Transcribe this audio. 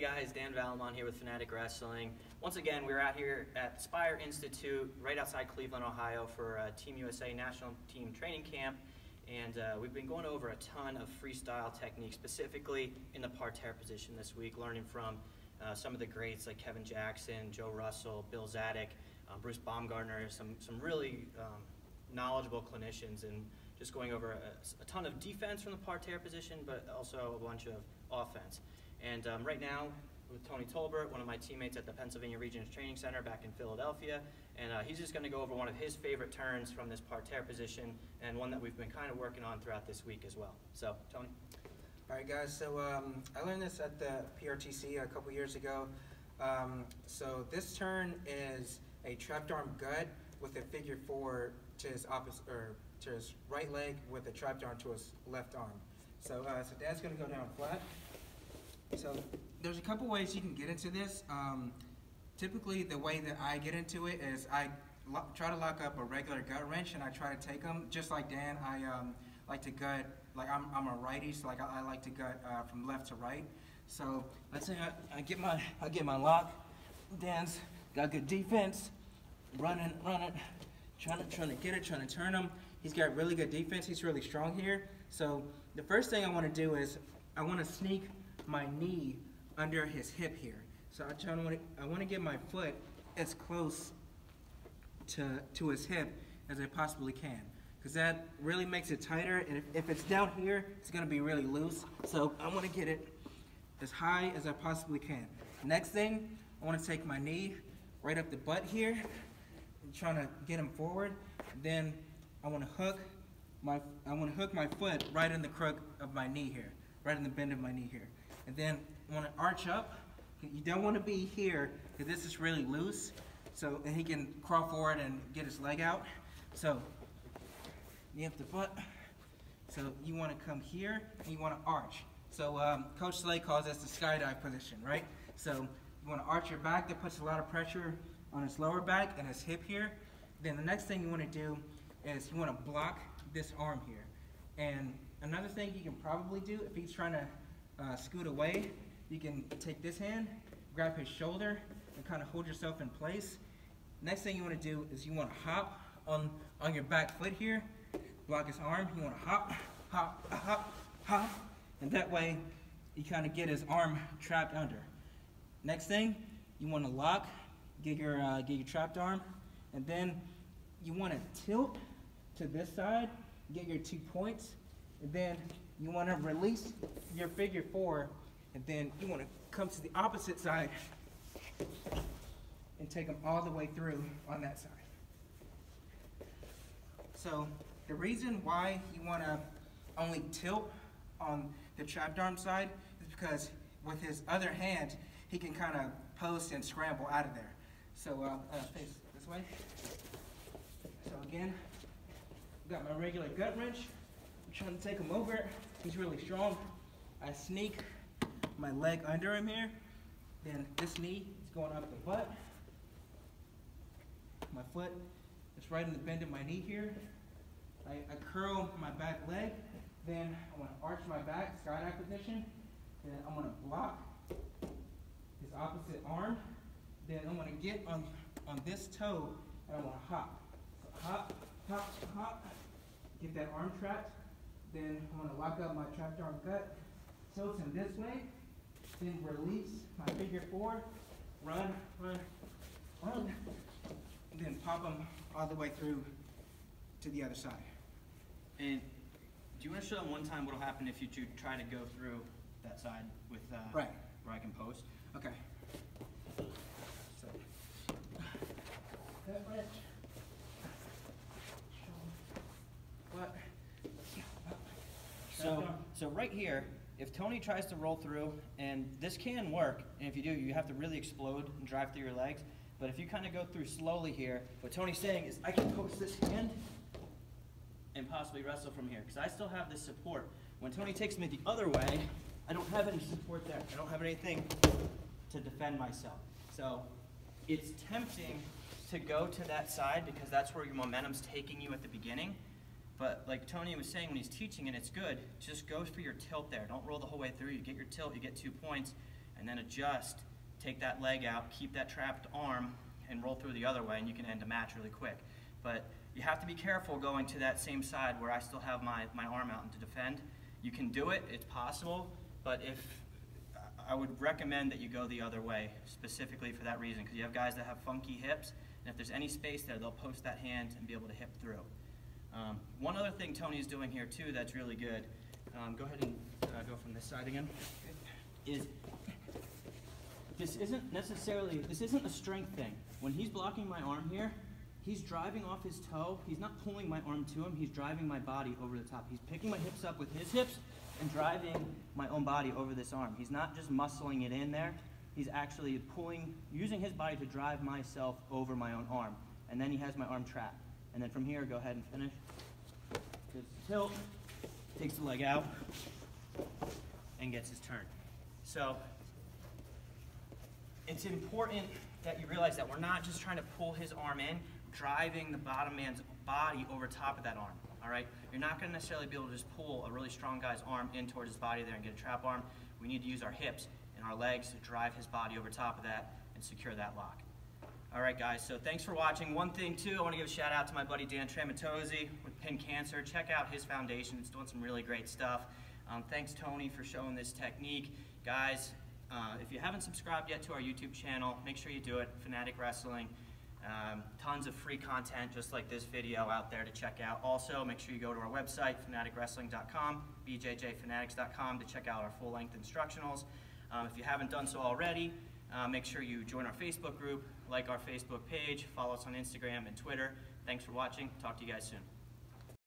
Guys, Dan Vallimont here with Fanatic Wrestling. Once again, we're out here at the Spire Institute, right outside Cleveland, Ohio, for uh, Team USA National Team Training Camp. And uh, we've been going over a ton of freestyle techniques, specifically in the parterre position this week, learning from uh, some of the greats like Kevin Jackson, Joe Russell, Bill Zadick, um, Bruce Baumgartner, some, some really um, knowledgeable clinicians, and just going over a, a, ton of defense from the parterre position, but also a bunch of offense. And um, right now, with Tony Tolbert, one of my teammates at the Pennsylvania Regional Training Center back in Philadelphia, and uh, he's just going to go over one of his favorite turns from this parterre position, and one that we've been kind of working on throughout this week as well. So, Tony. All right, guys. So um, I learned this at the PRTC a couple years ago. Um, so this turn is a trapped arm gut with a figure four to his opposite or to his right leg with a trapped arm to his left arm. So, uh, so Dan's going to go down flat. So there's a couple ways you can get into this. Um, typically, the way that I get into it is I try to lock up a regular gut wrench and I try to take them. Just like Dan, I um, like to gut, like I'm, I'm a righty, so like I, I like to gut uh, from left to right. So let's say I, I, get my I get my lock. Dan's got good defense, running, running, trying to trying to get it, trying to turn him. He's got really good defense. He's really strong here. So the first thing I want to do is I want to sneak my knee under his hip here. So I try want to, I want to get my foot as close to, to his hip as I possibly can. Because that really makes it tighter, and if, if it's down here, it's going to be really loose. So I want to get it as high as I possibly can. Next thing, I want to take my knee right up the butt here, I'm trying to get him forward. Then I want to hook my I want to hook my foot right in the crook of my knee here, right in the bend of my knee here. And then want to arch up. You don't want to be here because this is really loose. So he can crawl forward and get his leg out. So you have the foot. So you want to come here and you want to arch. So um, Coach Slay calls this the skydive position, right? So you want to arch your back. That puts a lot of pressure on his lower back and his hip here. Then the next thing you want to do is you want to block this arm here. And another thing you can probably do if he's trying to uh, scoot away, you can take this hand, grab his shoulder, and kind of hold yourself in place. Next thing you want to do is you want to hop on, on your back foot here, block his arm. You want to hop, hop, hop, hop, and that way you kind of get his arm trapped under. Next thing, you want to lock, get your, uh, get your trapped arm, and then you want to tilt to this side, get your two points, and then you want to release your figure four, and then you want to come to the opposite side and take them all the way through on that side. So the reason why you want to only tilt on the trapped arm side is because with his other hand, he can kind of post and scramble out of there. So uh, uh, face this way. So again, got my regular gut wrench. I'm trying to take him over. He's really strong. I sneak my leg under him here. Then this knee is going up the butt. My foot is right in the bend of my knee here. I, I curl my back leg. Then I want to arch my back, skydive position. Then I'm going to block his opposite arm. Then I'm going to get on, on this toe and I want to hop. So hop, hop, hop. Get that arm trapped. Then I'm going to lock up my trapped arm gut, tilt him this way, then release my figure four, run, run, run, then pop them all the way through to the other side. And do you want to show them one time what will happen if you try to go through that side with uh, right. where I can post? Okay. So, that wrench. What? So, so right here, if Tony tries to roll through, and this can work, and if you do, you have to really explode and drive through your legs. But if you kind of go through slowly here, what Tony's saying is I can post this hand and possibly wrestle from here, because I still have this support. When Tony takes me the other way, I don't have any support there. I don't have anything to defend myself. So it's tempting to go to that side because that's where your momentum's taking you at the beginning. But like Tony was saying when he's teaching and it's good, just go for your tilt there. Don't roll the whole way through. You get your tilt, you get two points, and then adjust, take that leg out, keep that trapped arm, and roll through the other way, and you can end a match really quick. But you have to be careful going to that same side where I still have my, my arm out and to defend. You can do it, it's possible, but if I would recommend that you go the other way, specifically for that reason, because you have guys that have funky hips, and if there's any space there, they'll post that hand and be able to hip through. Um, one other thing Tony's doing here too that's really good, um, go ahead and uh, go from this side again, is this isn't necessarily, this isn't a strength thing. When he's blocking my arm here, he's driving off his toe. He's not pulling my arm to him. He's driving my body over the top. He's picking my hips up with his hips and driving my own body over this arm. He's not just muscling it in there. He's actually pulling, using his body to drive myself over my own arm. And then he has my arm trapped. And then from here, go ahead and finish. Just tilt, takes the leg out, and gets his turn. So it's important that you realize that we're not just trying to pull his arm in, driving the bottom man's body over top of that arm. All right, you're not going to necessarily be able to just pull a really strong guy's arm in towards his body there and get a trap arm. We need to use our hips and our legs to drive his body over top of that and secure that lock. All right, guys, so thanks for watching. One thing, too, I want to give a shout out to my buddy Dan Tramatozzi with Pin Cancer. Check out his foundation. It's doing some really great stuff. Um, thanks, Tony, for showing this technique. Guys, uh, if you haven't subscribed yet to our YouTube channel, make sure you do it, Fanatic Wrestling. Um, tons of free content just like this video out there to check out. Also, make sure you go to our website, fanaticwrestling.com, bjjfanatics.com to check out our full-length instructionals. Um, if you haven't done so already, uh, make sure you join our Facebook group, like our Facebook page, follow us on Instagram and Twitter. Thanks for watching. Talk to you guys soon.